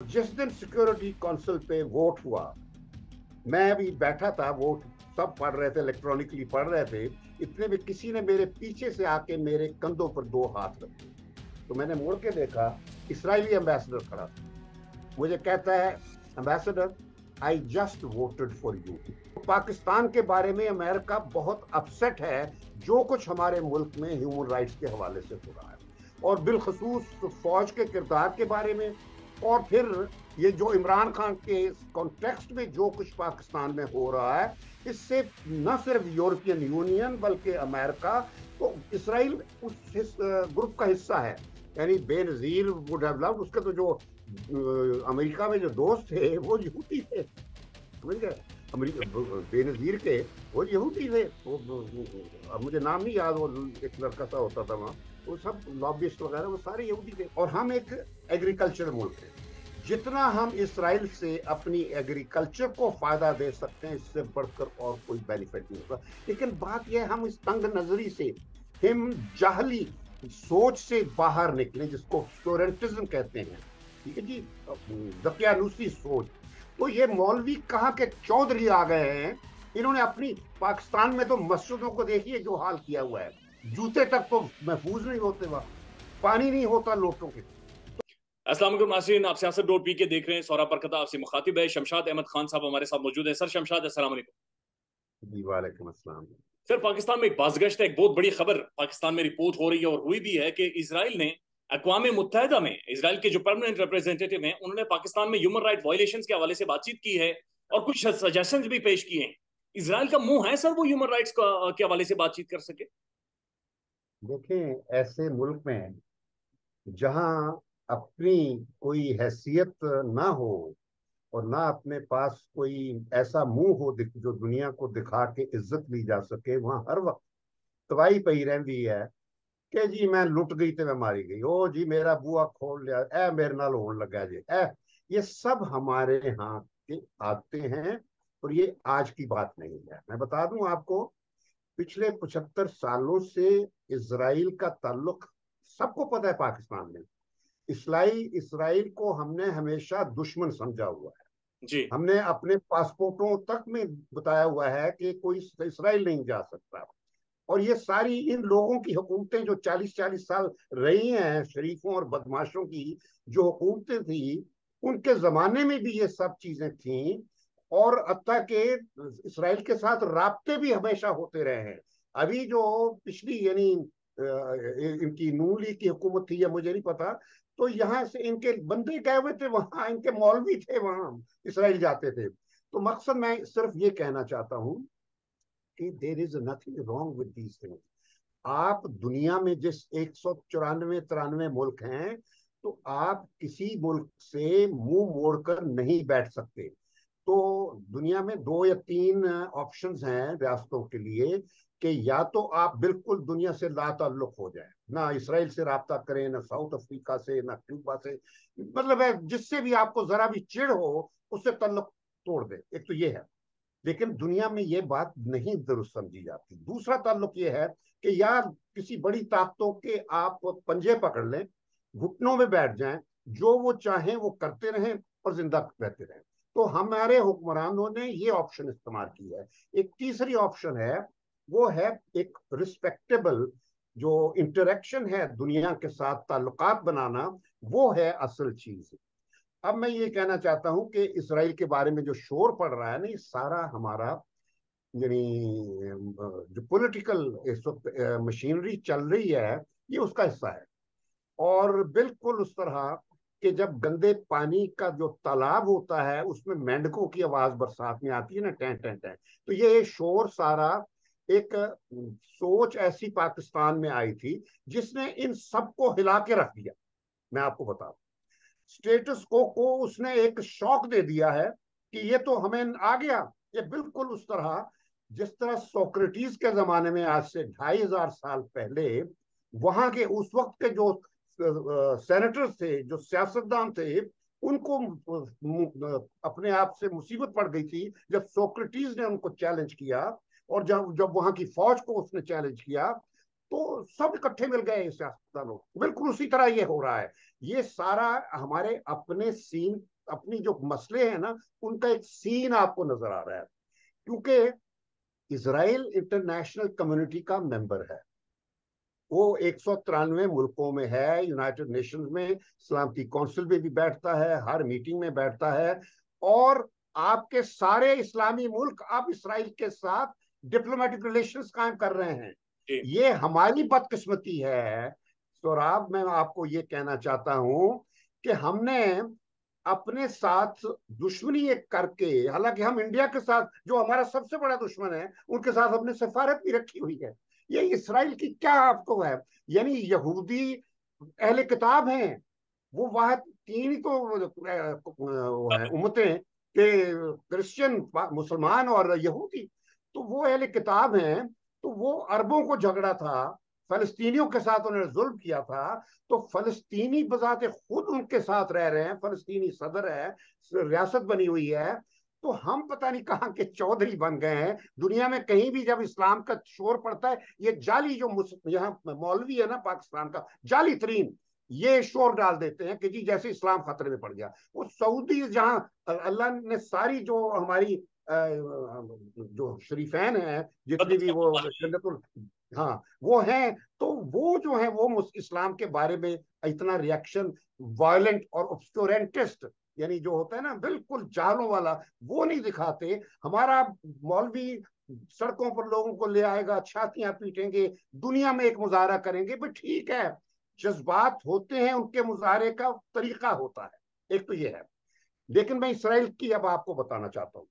जिस दिन security council पे वोट हुआ, मैं अभी बैठा था वोट सब पढ़ रहे थे इलेक्ट्रॉनिकली पढ़ रहे थे, इतने में किसी ने मेरे पीछे से आके मेरे कंधों पर दो हाथ रखे। तो मैंने मुड़ के देखा इसराइली एम्बेसडर खड़ा था। मुझे कहता है ambassador I just voted for you Pakistan के बारे में अमेरिका बहुत अपसेट है, जो कुछ हमारे मुल्क में ह्यूमन राइट्स के हवाले से हो रहा है। और बिलखसूस फौज के किरदार के बारे में और फिर ये जो इमरान खान के कॉन्टेक्स्ट में जो कुछ पाकिस्तान में हो रहा है, इससे न सिर्फ़ यूरोपियन यूनियन बल्कि अमेरिका तो इसराइल उस ग्रुप का हिस्सा है। यानी बेनजीर वुड हैव लव्ड उसके तो जो अमेरिका में जो दोस्त थे, वो यहूदी थे। समझ गए? बेनजीर के, वो यहूदी थे। वो, अब मुझे नाम नहीं याद, वो एक लड़का सा होता था वहाँ। वो सब लॉबिस्ट वगैरह, वो सारे यहूदी थे। और हम एक एग्रीकल्चर मुल्क है। जितना हम इसराइल से अपनी एग्रीकल्चर को फ़ायदा दे सकते हैं, इससे बढ़कर और कोई बेनिफिट नहीं होगा। लेकिन बात यह हम इस तंग नजरी से, हम जाहली सोच से बाहर निकले, जिसको स्टोरेंटिज्म कहते हैं। ठीक है जी? दकियानुसी सोच। तो ये मौलवी कहाँ के चौधरी आ गए हैं? इन्होंने अपनी पाकिस्तान में तो मस्जिदों को देखिए, जो हाल किया हुआ है। जूते तक तो महफूज नहीं होते वहाँ। पानी नहीं होता लोटों के। असलम नासिन आप सियासत डोर पी के देख रहे हैं। सौरा पर कथा आपसे मुखातिब है। शमशाद अहमद खान साहब हमारे साथ मौजूद है। सर शमशाद वालेकुम। सर पाकिस्तान में एक बाजगश्त एक बहुत बड़ी खबर पाकिस्तान में रिपोर्ट हो रही है और हुई भी है कि इसराइल ने अकवाम मुतहदा में इसराइल के जो परमानेंट रिप्रेजेंटेटिव हैं उन्होंने पाकिस्तान में ह्यूमन राइट वायलेशन के हवाले से बातचीत की है और कुछ सजेशन भी पेश किए हैं। इसराइल का मुँह है सर वो ह्यूमन राइट्स के हवाले से बातचीत कर सके? देखें, ऐसे मुल्क में जहाँ अपनी कोई हैसियत ना हो और ना अपने पास कोई ऐसा मुँह हो जो दुनिया को दिखा के इज़्ज़त ली जा सके, वहाँ हर वक्त तबाही पई रही है कि जी मैं लुट गई तो मैं मारी गई। ओ जी, मेरा बुआ खोल लिया, ऐ मेरे नाल होने लगा जी ए ये सब हमारे यहाँ के आते हैं और ये आज की बात नहीं है। मैं बता दूँ आपको, पिछले पचहत्तर सालों से इसराइल का ताल्लुक सबको पता है पाकिस्तान में। इसलाई इसराइल को हमने हमेशा दुश्मन समझा हुआ है। जी। हमने अपने पासपोर्टों तक में बताया हुआ है कि कोई इसराइल नहीं जा सकता। और ये सारी इन लोगों की हुकूमतें जो 40-40 साल रही हैं शरीफों और बदमाशों की जो हुकूमतें थी उनके जमाने में भी ये सब चीज़ें थी और अत्ता के इसराइल के साथ रबते भी हमेशा होते रहे हैं। अभी जो पिछली, यानी इनकी नून लीग की हुकूमत थी, या मुझे नहीं पता तो यहाँ से इनके बंदे गए हुए थे, वहाँ इनके मौलवी थे, वहाँ इसराइल जाते थे। तो मकसद मैं सिर्फ़ ये कहना चाहता हूँ कि there is nothing wrong with these things आप दुनिया में जिस एक सौ चौरानवे, तिरानवे मुल्क हैं तो आप किसी मुल्क से मुँह मोड़कर नहीं बैठ सकते। तो दुनिया में दो या तीन ऑप्शंस हैं रियासतों के लिए। कि या तो आप बिल्कुल दुनिया से लाताल्लुक हो जाए, ना इसराइल से रबता करें, ना साउथ अफ्रीका से, ना क्यूबा से। मतलब है, जिससे भी आपको जरा भी चिड़ हो, उससे तल्लुक तोड़ दे। एक तो ये है। लेकिन दुनिया में ये बात नहीं दुरुस्त समझी जाती। दूसरा ताल्लुक ये है कि यार किसी बड़ी ताकतों के आप पंजे पकड़ लें, घुटनों में बैठ जाएँ, जो वो चाहें वो करते रहें और ज़िंदा रहते रहें। तो हमारे हुक्मरानों ने ये ऑप्शन इस्तेमाल किया है। एक तीसरी ऑप्शन है वो है एक रिस्पेक्टेबल जो इंटरेक्शन है दुनिया के साथ ताल्लुकात बनाना, वो है असल चीज़। अब मैं ये कहना चाहता हूँ कि इसराइल के बारे में जो शोर पड़ रहा है ना, ये सारा हमारा, यानी, जो पॉलिटिकल इस वक्त मशीनरी चल रही है, ये उसका हिस्सा है। और बिल्कुल उस तरह कि जब गंदे पानी का जो तालाब होता है, उसमें मेंढकों की आवाज़ बरसात में आती है ना टें टें टें तो ये शोर सारा एक सोच ऐसी पाकिस्तान में आई थी जिसने इन सबको हिला के रख दिया। मैं आपको बता स्टेटस को को उसने एक शौक दे दिया है कि ये तो हमें आ गया। ये बिल्कुल उस तरह, जिस तरह सोक्रेटिस के जमाने में आज से ढाई हज़ार साल पहले, वहाँ के उस वक्त के जो सेनेटर्स थे, जो सियासतदान थे, उनको अपने आप से मुसीबत पड़ गई थी जब सोक्रेटिस ने उनको चैलेंज किया। और जब जब वहाँ की फौज को उसने चैलेंज किया तो सब इकट्ठे मिल गए सियासतदानों बिल्कुल उसी तरह ये हो रहा है। ये सारा हमारे अपने सीन अपनी जो मसले हैं ना, उनका एक सीन आपको नज़र आ रहा है। क्योंकि इसराइल इंटरनेशनल कम्युनिटी का मेंबर है। वो एक सौ तिरानवे मुल्कों में है यूनाइटेड नेशंस में सलामती काउंसिल में भी बैठता है, हर मीटिंग में बैठता है। और आपके सारे इस्लामी मुल्क अब इसराइल के साथ डिप्लोमेटिक रिलेशंस कायम कर रहे हैं। ये हमारी बदकिस्मती है। सौराब मैं आपको ये कहना चाहता हूँ कि हमने अपने साथ दुश्मनी एक करके हालाँकि हम इंडिया के साथ जो हमारा सबसे बड़ा दुश्मन है उनके साथ हमने सफारत भी रखी हुई है। ये इसराइल की क्या आपको है? यानी यहूदी अहले किताब हैं। वो वह तीन ही तो उम्मतें के क्रिश्चियन मुसलमान और यहूदी तो वो अहले किताब हैं तो वो अरबों को झगड़ा था, फलस्तीनियों के साथ उन्होंने जुल्म किया था तो फलस्तीनी बजाते खुद उनके साथ रह रहे हैं, फलस्तीनी सदर है, रियासत बनी हुई है तो हम पता नहीं कहाँ के चौधरी बन गए हैं। दुनिया में कहीं भी जब इस्लाम का शोर पड़ता है, ये जाली जो यहाँ मौलवी है ना पाकिस्तान का, जाली तरीन ये शोर डाल देते हैं कि जी जैसे इस्लाम खतरे में पड़ गया। वो सऊदी जहाँ अल्लाह ने सारी जो हमारी जो शरीफैन है जितनी भी वो जन्नतुल हाँ वो है तो वो जो है वो इस्लाम के बारे में इतना रिएक्शन वायलेंट और ऑब्सक्योरेंटिस्ट यानी जो होता है ना बिल्कुल जालों वाला वो नहीं दिखाते। हमारा मौलवी सड़कों पर लोगों को ले आएगा छातियाँ पीटेंगे दुनिया में एक मुजाहरा करेंगे भी ठीक है जज्बात होते हैं, उनके मुजाहरे का तरीका होता है। एक तो ये है। लेकिन मैं इसराइल की अब आपको बताना चाहता हूँ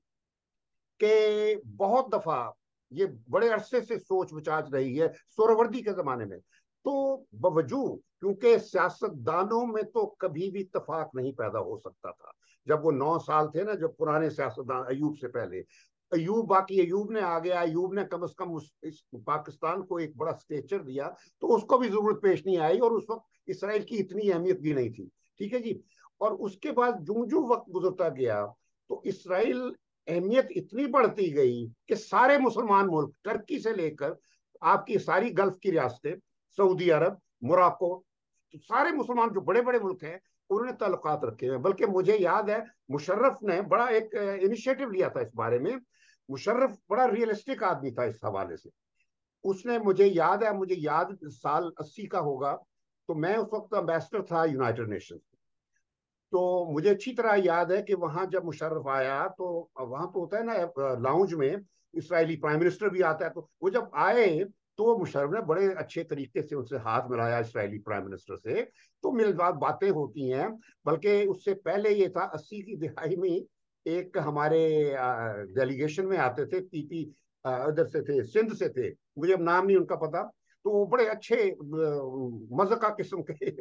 कि बहुत दफ़ा ये बड़े अरसे से सोच विचार रही है सोरवर्दी के जमाने में। तो बवजूद क्योंकि सियासतदानों में तो कभी भी इतफाक नहीं पैदा हो सकता था। जब वो नौ साल थे ना, जब पुराने सियासतदान अयूब से पहले अयूब, बाकी अयूब ने आ गया अयूब ने कम अज कम उस, इस पाकिस्तान को एक बड़ा स्टेचर दिया तो उसको भी ज़रूरत पेश नहीं आई और उस वक्त इसराइल की इतनी अहमियत भी नहीं थी, ठीक है जी? और उसके बाद जू जू वक्त गुजरता गया तो इसराइल अहमियत इतनी बढ़ती गई कि सारे मुसलमान मुल्क, टर्की से लेकर आपकी सारी गल्फ की रियासतें, सऊदी अरब मोराको तो सारे मुसलमान जो बड़े बड़े मुल्क हैं उन्होंने तल्लुकात रखे हैं। बल्कि मुझे याद है, मुशर्रफ ने बड़ा एक इनिशिएटिव लिया था इस बारे में। मुशर्रफ बड़ा रियलिस्टिक आदमी था इस हवाले से। उसने मुझे याद है, मुझे याद साल अस्सी का होगा तो मैं उस वक्त अम्बेसडर था यूनाइटेड नेशंस तो मुझे अच्छी तरह याद है कि वहाँ जब मुशर्रफ आया तो वहाँ तो होता है ना लाउंज में, इसराइली प्राइम मिनिस्टर भी आता है तो वो जब आए तो मुशर्रफ ने बड़े अच्छे तरीके से उनसे हाथ मिलाया इसराइली प्राइम मिनिस्टर से। तो मिल बात बातें होती हैं, बल्कि उससे पहले ये था, अस्सी की दिहाई में एक हमारे डेलीगेशन में आते थे पीपी उधर से थे, सिंध से थे, मुझे अब नाम नहीं उनका पता। तो वो बड़े अच्छे मजका किस्म के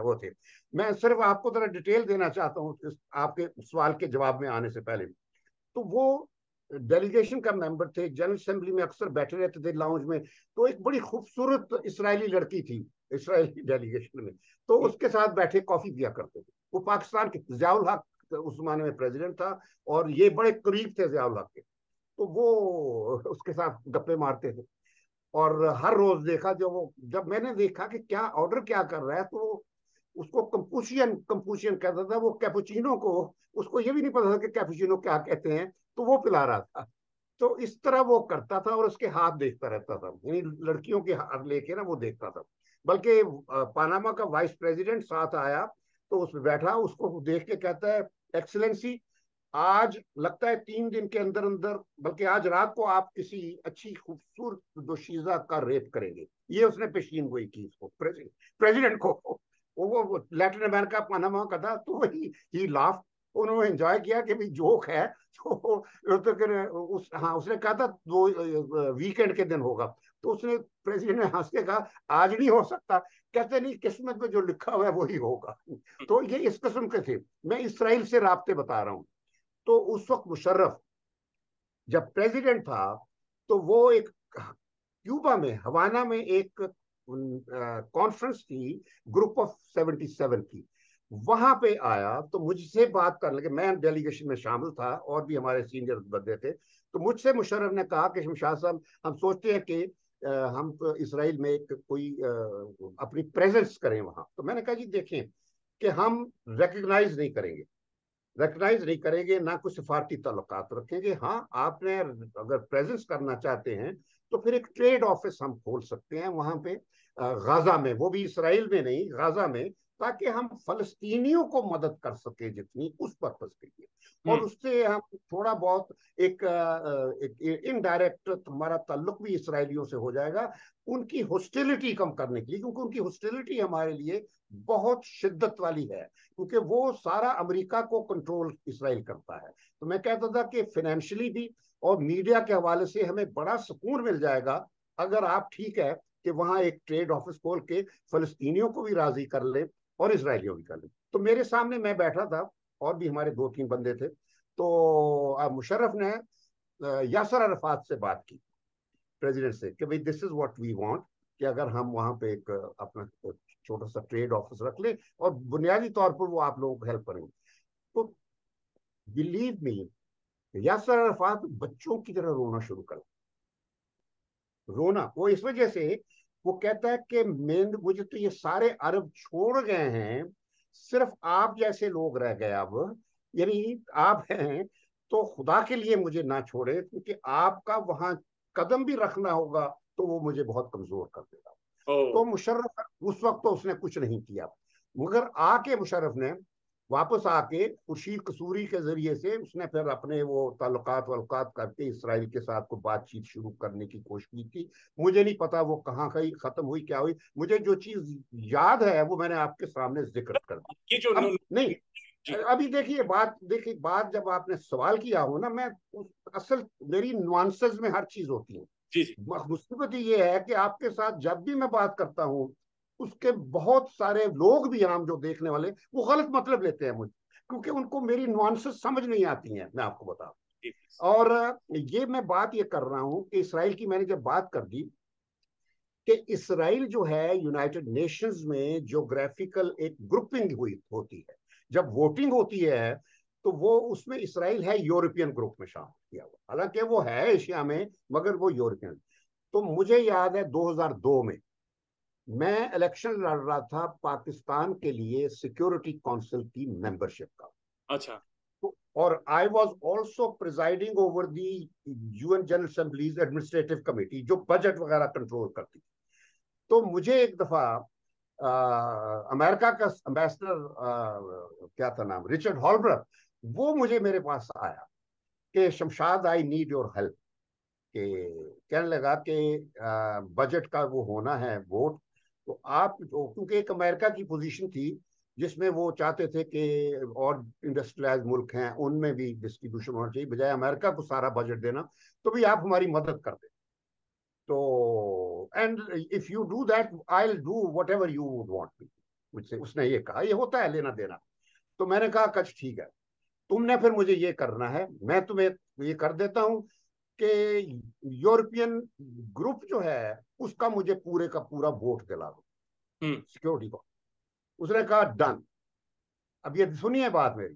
वो थे। मैं सिर्फ़ आपको जरा डिटेल देना चाहता हूँ आपके सवाल के जवाब में आने से पहले। तो वो डेलीगेशन का मेंबर थे जनरल असेंबली में अक्सर बैठे रहते थे लाउंज में तो एक बड़ी खूबसूरत इसराइली लड़की थी इसराइली डेलीगेशन में। तो उसके साथ बैठे कॉफ़ी पिया करते थे। वो पाकिस्तान के जियाउल हक उस जमाने में प्रेसिडेंट था और ये बड़े करीब थे जियाउल हक के। तो वो उसके साथ गप्पे मारते थे। और हर रोज देखा जब वो, जब मैंने देखा कि क्या ऑर्डर क्या कर रहा है तो उसको कंपूशियन कंपूशियन कहता था, वो कैपुचिनो को, उसको ये भी नहीं पता था कि कैपुचिनो क्या कहते हैं। तो वो पिला रहा था। तो इस तरह वो करता था और उसके हाथ देखता रहता था। यानी लड़कियों के हाथ लेके ना वो देखता था। बल्कि पानामा का वाइस प्रेसिडेंट साथ आया तो उसमें बैठा, उसको देख के कहता है, एक्सलेंसी, आज लगता है तीन दिन के अंदर अंदर, बल्कि आज रात को आप किसी अच्छी खूबसूरत दोशीजा का रेप करेंगे। ये उसने पेशीन गोई की इसको प्रेसिडेंट को। वो वो लैटिन अमेरिका पनामा का था तो वही ही लाफ उन्होंने एंजॉय किया कि भाई जोक है तो, तो उस हाँ उसने कहा था दो वीकेंड के दिन होगा। तो उसने प्रेसिडेंट ने हंस के कहा आज नहीं हो सकता। कहते नहीं किस्मत में जो लिखा हुआ है वही होगा। तो ये इस किस्म के थे। मैं इसराइल से रबते बता रहा हूँ। तो उस वक्त मुशर्रफ जब प्रेसिडेंट था तो वो एक क्यूबा में हवाना में एक कॉन्फ्रेंस थी ग्रुप ऑफ़ सेवेंटी सेवन की। वहाँ पे आया तो मुझसे बात करने लगे। मैं डेलीगेशन में शामिल था और भी हमारे सीनियर बंदे थे। तो मुझसे मुशर्रफ ने कहा कि शमशाद साहब, हम सोचते हैं कि हम तो इसराइल में एक कोई अपनी प्रेजेंस करें वहाँ। तो मैंने कहा, जी, देखें कि हम रिकग्नाइज नहीं करेंगे। रिकग्नाइज नहीं करेंगे, ना कुछ सिफारती ताल्लुक रखेंगे। हाँ आपने अगर प्रेजेंस करना चाहते हैं तो फिर एक ट्रेड ऑफ़िस हम खोल सकते हैं वहाँ पे गाजा में। वो भी इसराइल में नहीं, गाजा में ताकि हम फलस्तीनियों को मदद कर सके जितनी उस पर्पज के लिए और हम्म। उससे हम थोड़ा बहुत एक, एक इनडायरेक्ट हमारा ताल्लुक भी इसराइलियों से हो जाएगा उनकी हॉस्टिलिटी कम करने के लिए क्योंकि उनकी हॉस्टिलिटी हमारे लिए बहुत शिद्दत वाली है क्योंकि वो सारा अमेरिका को कंट्रोल इसराइल करता है तो मैं कहता था कि फाइनेंशियली भी और मीडिया के हवाले से हमें बड़ा सुकून मिल जाएगा अगर आप ठीक है कि वहाँ एक ट्रेड ऑफ़िस खोल के फलस्तीनियों को भी राज़ी कर ले और इसराइलियों भी कर ले तो मेरे सामने मैं बैठा था और भी हमारे दो तीन बंदे थे। तो मुशर्रफ ने यासर अरफात से बात की, प्रेसिडेंट से, कि भाई this is what we want कि अगर हम वहाँ पे एक, अपना, छोटा सा ट्रेड ऑफ़िस रख ले और बुनियादी तौर पर वो आप लोगों को हेल्प करेंगे। तो बिलीव मी यासर अरफात बच्चों की तरह रोना शुरू कर रोना, वो इस वजह से वो कहता है कि मेन मुझे तो ये सारे अरब छोड़ गए हैं सिर्फ़ आप जैसे लोग रह गए अब यानी आप हैं तो खुदा के लिए मुझे ना छोड़े क्योंकि आपका वहाँ कदम भी रखना होगा तो वो मुझे बहुत कमज़ोर कर देगा। तो मुशर्रफ उस वक्त तो उसने कुछ नहीं किया। मगर आके मुशर्रफ ने वापस आके खुर्शीद कसूरी के ज़रिए से उसने फिर अपने वो ताल्लुकात वल्लुकात करके इसराइल के साथ को बातचीत शुरू करने की कोशिश की थी। मुझे नहीं पता वो कहाँ कहीं खत्म हुई क्या हुई। मुझे जो चीज़ याद है वो मैंने आपके सामने ज़िक्र कर दी। अब, नहीं अभी देखिए बात देखिए बात जब आपने सवाल किया हो ना मैं असल मेरी नुआंसेस में हर चीज़ होती है। मुसीबत ये है कि आपके साथ जब भी मैं बात करता हूँ उसके बहुत सारे लोग भी आम जो देखने वाले वो गलत मतलब लेते हैं मुझे क्योंकि उनको मेरी नुआंसेस समझ नहीं आती हैं मैं आपको बता और ये मैं बात ये कर रहा हूँ कि इसराइल की मैंने जब बात कर दी कि इसराइल जो है यूनाइटेड नेशंस में जोग्राफिकल एक ग्रुपिंग हुई होती है। जब वोटिंग होती है तो वो उसमें इसराइल है यूरोपियन ग्रुप में शामिल किया हुआ। हालाँकि वो है एशिया में मगर वो यूरोपियन तो मुझे याद है 2002 में मैं इलेक्शन लड़ रहा था पाकिस्तान के लिए सिक्योरिटी काउंसिल की मेंबरशिप का। अच्छा। तो और I was also presiding over the UN general assemblies administrative committee जो बजट वगैरह कंट्रोल करती थी। तो मुझे एक दफ़ा अमेरिका का एम्बेसडर क्या था नाम रिचर्ड हॉलब्रग वो मुझे मेरे पास आया कि Shamshad I need your help के कहने लगा कि बजट का वो होना है वोट तो आप तो क्योंकि एक अमेरिका की पोजीशन थी, जिसमें वो चाहते थे कि और इंडस्ट्रियलाइज मुल्क हैं, उनमें भी डिस्ट्रीब्यूशन होना चाहिए, बजाय अमेरिका को सारा बजट देना तो भी आप हमारी मदद कर दें। तो and if you do that I will do whatever you would want me मुझसे उसने ये कहा, ये होता है लेना देना। तो मैंने कहा कच ठीक है। तुमने फिर मुझे ये करना है, मैं तुम्हें ये कर देता हूँ कि यूरोपियन ग्रुप जो है उसका मुझे पूरे का पूरा वोट दिला दो। Security hmm. को। उसने कहा डन अब ये सुनिए बात मेरी।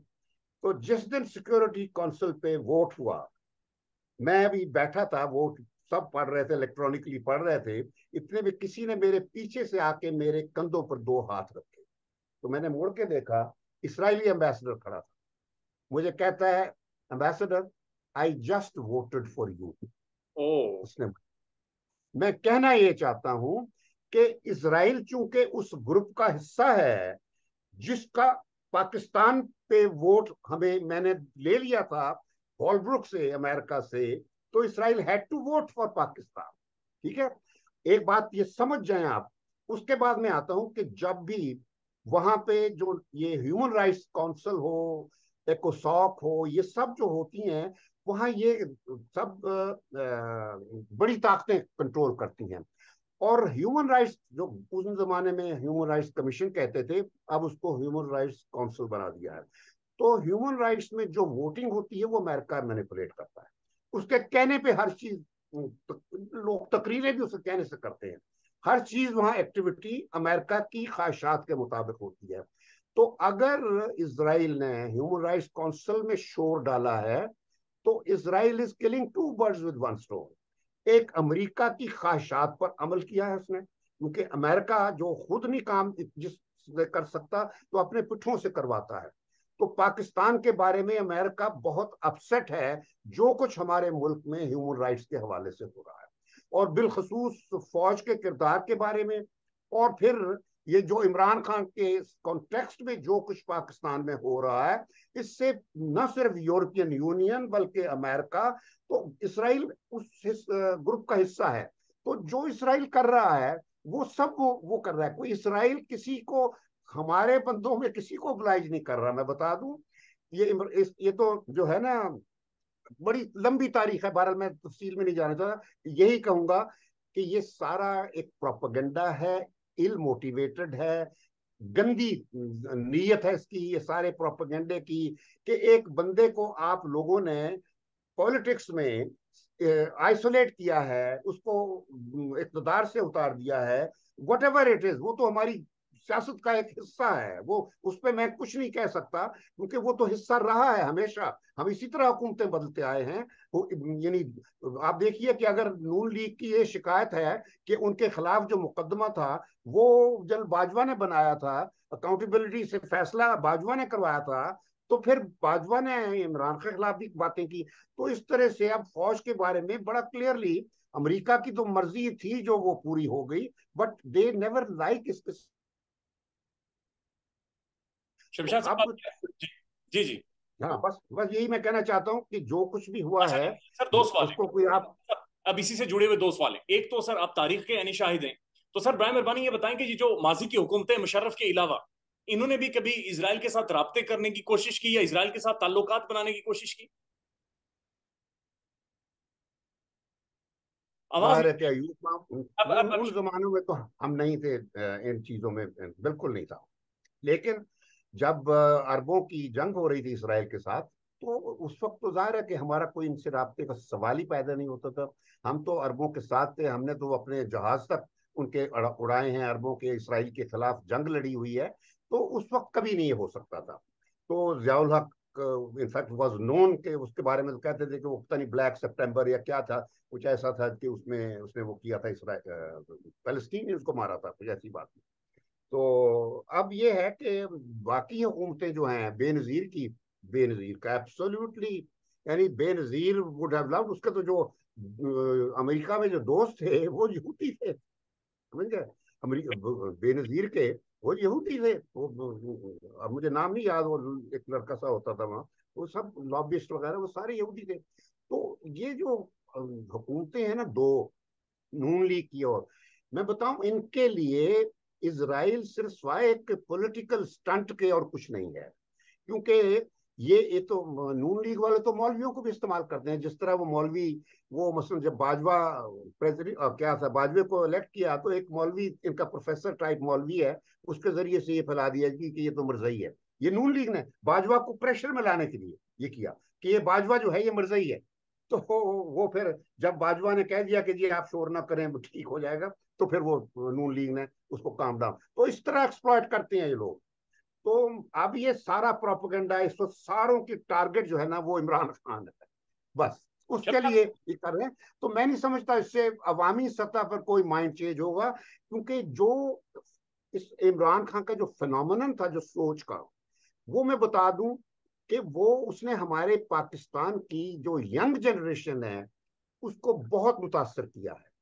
तो जिस दिन सिक्योरिटी काउंसिल पे वोट हुआ मैं भी बैठा था वोट सब पढ़ रहे थे इलेक्ट्रॉनिकली पढ़ रहे थे इतने में किसी ने मेरे पीछे से आके मेरे कंधों पर दो हाथ रखे। तो मैंने मोड़ के देखा इसराइली एम्बेसडर खड़ा था। मुझे कहता है ambassador I just voted for you उसने मैं कहना ये चाहता हूँ कि इसराइल चूँकि उस ग्रुप का हिस्सा है जिसका पाकिस्तान पे वोट हमें मैंने ले लिया था हॉलब्रुक से अमेरिका से तो Israel had to vote for Pakistan. ठीक है? एक बात ये समझ जाए आप। उसके बाद में आता हूँ कि जब भी वहाँ पे जो ये ह्यूमन राइट्स काउंसिल हो एकोसॉक हो ये सब जो होती हैं वहाँ ये सब बड़ी ताकतें कंट्रोल करती हैं। और ह्यूमन राइट्स जो उस जमाने में ह्यूमन राइट्स कमीशन कहते थे, अब उसको ह्यूमन राइट्स काउंसिल बना दिया है। तो ह्यूमन राइट्स में जो वोटिंग होती है, वो अमेरिका मैनिपुलेट करता है। उसके कहने पे हर चीज़, लोग तकरीरें भी उसके कहने से करते हैं। हर चीज़ वहाँ एक्टिविटी अमेरिका की ख्वाहिशात के मुताबिक होती है। तो अगर इसराइल ने ह्यूमन राइट्स काउंसिल में शोर डाला है तो Israel is killing two birds with one stone एक अमेरिका की ख्वाहिशात पर अमल किया है उसने। क्योंकि अमेरिका जो खुद नहीं काम जिस कर सकता तो अपने पिठों से करवाता है। तो पाकिस्तान के बारे में अमेरिका बहुत अपसेट है, जो कुछ हमारे मुल्क में ह्यूमन राइट्स के हवाले से हो रहा है। और बिलखसूस फौज के किरदार के बारे में, और फिर ये जो इमरान खान के कॉन्टेक्स्ट में जो कुछ पाकिस्तान में हो रहा है इससे न सिर्फ़ यूरोपियन यूनियन बल्कि अमेरिका तो इसराइल उस ग्रुप का हिस्सा है। तो जो इसराइल कर रहा है वो सब वो वो कर रहा है। कोई इसराइल किसी को हमारे बंदों में किसी को oblige नहीं कर रहा। मैं बता दूँ ये इस, ये तो जो है ना बड़ी लंबी तारीख है। बहरहाल मैं तफसील में नहीं जाना चाहता। यही कहूँगा कि ये सारा एक प्रोपागेंडा है इल मोटिवेटेड है, गंदी नीयत है इसकी, ये सारे प्रोपेगेंडे की, कि एक बंदे को आप लोगों ने पॉलिटिक्स में आइसोलेट किया है, उसको इकतदार से उतार दिया है वट एवर इट इज़ वो तो हमारी सियासत का एक हिस्सा है। वो उस पर मैं कुछ नहीं कह सकता, क्योंकि वो तो हिस्सा रहा है हमेशा। हम इसी तरह हुकूमतें बदलते आए हैं। यानी आप देखिए कि अगर नून लीग की ये शिकायत है कि उनके खिलाफ जो मुकदमा था, वो जल बाजवा ने बनाया था अकाउंटेबिलिटी से फैसला बाजवा ने करवाया था तो फिर बाजवा ने इमरान के खिलाफ भी बातें की। तो इस तरह से अब फौज के बारे में बड़ा क्लियरली अमेरिका की तो मर्ज़ी थी जो वो पूरी हो गई बट दे नेवर लाइक इसके तो जी जी हाँ बस बस यही मैं कहना चाहता हूँ कि जो कुछ भी हुआ अच्छा, है सर दो सवाल उसको कोई आप अब इसी से जुड़े हुए दो सवाल एक तो सर आप तारीख के यानी शाहिद हैं। तो सर ब्राह मेहरबानी ये बताएँ कि जो माजी की हुकूमतें मुशर्रफ के अलावा इन्होंने भी कभी इसराइल के साथ रबते करने की कोशिश की या इसराइल के साथ ताल्लुक बनाने की कोशिश की? आवाज़ उन जमानों में तो हम नहीं थे इन चीज़ों में बिल्कुल नहीं था। लेकिन जब अरबों की जंग हो रही थी इसराइल के साथ तो उस वक्त तो ज़ाहिर है कि हमारा कोई इनसे रबते का सवाल ही पैदा नहीं होता था। हम तो अरबों के साथ थे, हमने तो अपने जहाज़ तक उनके उड़ाए हैं, अरबों के, इसराइल के खिलाफ जंग लड़ी हुई है तो उस वक्त कभी नहीं हो सकता था। तो जियाउल हक इनफैक्ट वॉज़ नोन के उसके बारे में तो कहते थे कि वो पता नहीं ब्लैक सितंबर या क्या था, कुछ ऐसा था कि उसमें, उसने वो किया था इसराइल फलस्तीन ने उसको मारा था, कुछ ऐसी बात तो अब ये है कि बाकी हुकूमतें जो हैं, बेनज़ीर की, बेनज़ीर का एब्सोल्युटली यानी बेनज़ीर वुड हैव लव्ड उसके तो जो अमेरिका में जो दोस्त थे, वो यहूदी थे। समझ गए? बेनज़ीर के, वो यहूदी थे। वो अब मुझे नाम नहीं याद वो एक लड़का सा होता था वहाँ, वो सब लॉबिस्ट वगैरह, वो सारे यहूदी थे। तो ये जो हुकूमतें हैं ना, दो, नून लीग की और, मैं बताऊँ इनके लिए इसराइल सिर्फ़ स्वाय पॉलिटिकल स्टंट के और कुछ नहीं है। क्योंकि ये ये तो नून लीग वाले तो मौलवियों को भी इस्तेमाल करते हैं। जिस तरह वो मौलवी वो मसलन जब बाजवा प्रेसिडेंट क्या था बाजवे को इलेक्ट किया तो एक मौलवी इनका प्रोफेसर टाइप मौलवी है उसके ज़रिए से ये फैला दिया कि, कि ये तो मरजई है। ये नून लीग ने बाजवा को प्रेशर में लाने के लिए ये किया कि ये बाजवा जो है ये मरजई है। तो वो फिर जब बाजवा ने कह दिया कि जी आप शोर ना करें ठीक हो जाएगा। तो फिर वो नून लीग ने उसको काम डाउन तो इस तरह एक्सप्लॉयट करते हैं ये लोग। तो अब ये सारा प्रोपोगंडा इस वक्त सारों की टारगेट जो है ना वो इमरान खान है। बस उसके लिए ये कर रहे हैं। तो मैं नहीं समझता इससे अवामी सतह पर कोई माइंड चेंज होगा क्योंकि जो इस इमरान खान का जो फिनोमिनन था जो सोच का वो मैं बता दूँ कि वो उसने हमारे पाकिस्तान की जो यंग जनरेशन है उसको बहुत मुतासर किया है।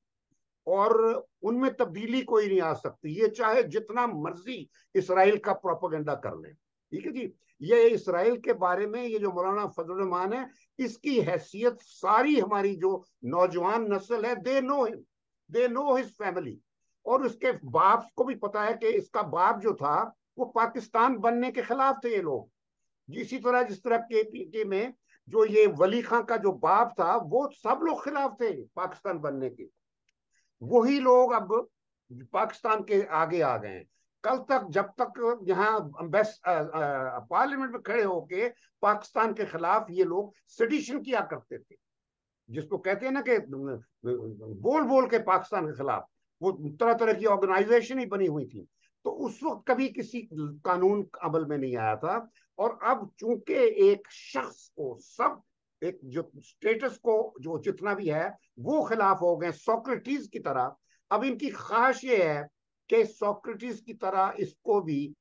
और उनमें तब्दीली कोई नहीं आ सकती। ये चाहे जितना मर्ज़ी इसराइल का प्रोपोगंडा कर ले। ठीक है जी? ये इसराइल के बारे में ये जो मौलाना फजलरहमान है, इसकी हैसियत सारी हमारी जो नौजवान नस्ल है they know him they know his family और उसके बाप को भी पता है कि इसका बाप जो था, वो पाकिस्तान बनने के खिलाफ थे ये लोग। इसी तरह जिस तरह के पी के में जो ये वली खां का जो बाप था, वो सब लोग खिलाफ थे पाकिस्तान बनने के। वही लोग अब पाकिस्तान के आगे आ गए हैं। कल तक, जब तक यहाँ पार्लियामेंट में खड़े होके पाकिस्तान के खिलाफ ये लोग सडिशन किया करते थे, जिसको कहते हैं ना कि बोल बोल के पाकिस्तान के खिलाफ। वो तरह तरह की ऑर्गेनाइजेशन ही बनी हुई थी। तो उस वक्त कभी किसी कानून अमल में नहीं आया था। और अब चूँकि एक शख्स को सब एक जो स्टेटस को, जो जितना भी है, वो खिलाफ हो गए सोक्रेटिस की तरह। अब इनकी ख्वाहिश ये है कि सोक्रेटिस की तरह इसको भी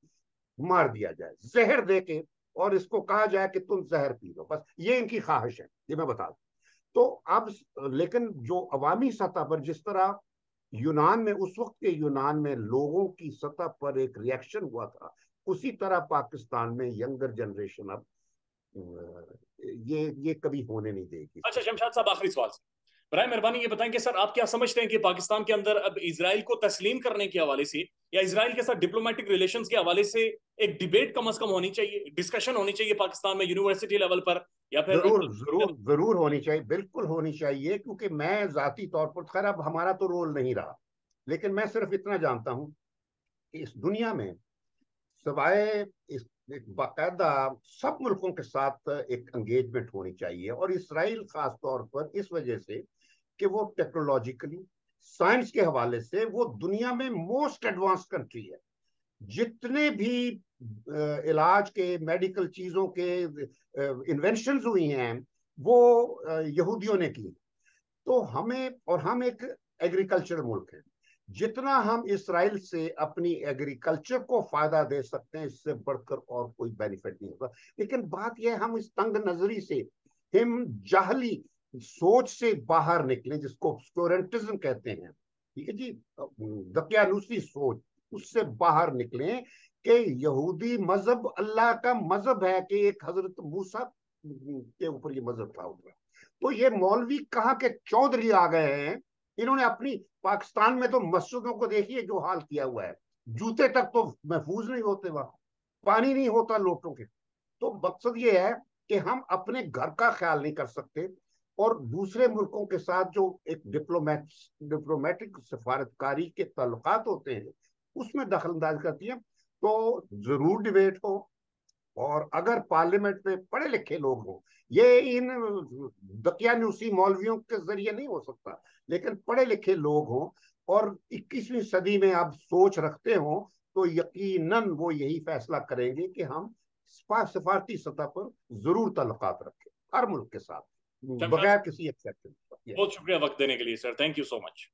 मार दिया जाए, जहर दे के, और इसको कहा जाए कि तुम जहर पी लो। बस ये इनकी ख्वाहिश है, ये मैं बता दू। तो अब लेकिन जो अवामी सतह पर, जिस तरह यूनान में, उस वक्त के यूनान में लोगों की सतह पर एक रिएक्शन हुआ था, उसी तरह पाकिस्तान में यंगर जनरेशन अब ये ये कभी होने नहीं देगी। अच्छा शमशाद साहब आखिरी सवाल। बरए मेहरबानी ये बताएँ कि सर आप क्या समझते हैं कि पाकिस्तान के अंदर अब इसराइल को तस्लीम करने के हवाले से या इसराइल के साथ डिप्लोमेटिक रिलेशंस के हवाले से एक डिबेट कम अज कम होनी चाहिए डिस्कशन होनी चाहिए पाकिस्तान में यूनिवर्सिटी लेवल पर या फिर ज़रूर ज़रूर ज़रूर होनी चाहिए बिल्कुल होनी चाहिए क्योंकि मैं जाती तौर पर खैर अब हमारा तो रोल नहीं रहा लेकिन मैं सिर्फ़ इतना जानता हूँ इस दुनिया में सवाए इस बाकायदा सब मुल्कों के साथ एक एंगेजमेंट होनी चाहिए और इसराइल खास तौर पर इस वजह से कि वो टेक्नोलॉजिकली साइंस के हवाले से वो दुनिया में मोस्ट एडवांस कंट्री है। जितने भी इलाज के मेडिकल चीज़ों के इन्वेंशन हुई हैं, वो यहूदियों ने की। तो हमें और हम एक एग्रीकल्चर मुल्क है। जितना हम इसराइल से अपनी एग्रीकल्चर को फ़ायदा दे सकते हैं, इससे बढ़कर और कोई बेनिफिट नहीं होगा। लेकिन बात यह हम इस तंग नजरी से, हम जाहली सोच से बाहर निकले, जिसको स्टोरेंटिज्म कहते हैं। ठीक है जी? दकियानुसी सोच, उससे बाहर निकले कि यहूदी मज़हब, अल्लाह का मज़हब है कि एक हज़रत मूसा के ऊपर ये मज़हब था उनका तो ये मौलवी कहा के चौधरी आ गए हैं? इन्होंने अपनी पाकिस्तान में तो मस्जिदों को देखिए जो हाल किया हुआ है। जूते तक तो महफूज नहीं होते वहाँ। पानी नहीं होता लोटों के। तो मकसद ये है कि हम अपने घर का ख्याल नहीं कर सकते और दूसरे मुल्कों के साथ जो एक डिप्लोमेट डिप्लोमेटिक सफारतकारी के तल्लुकात होते हैं, उसमें दखल अंदाज करती है। तो ज़रूर डिबेट हो और अगर पार्लियामेंट में पढ़े लिखे लोग हों ये इन दकियानुसी मौलवियों के ज़रिए नहीं हो सकता लेकिन पढ़े लिखे लोग हों और 21वीं सदी में आप सोच रखते हो तो यकीनन वो यही फैसला करेंगे कि हम सफारती सतह पर ज़रूर तल्लुकात रखें हर मुल्क के साथ बगैर किसी एक्सेप्शन बहुत शुक्रिया वक्त देने के लिए sir thank you so much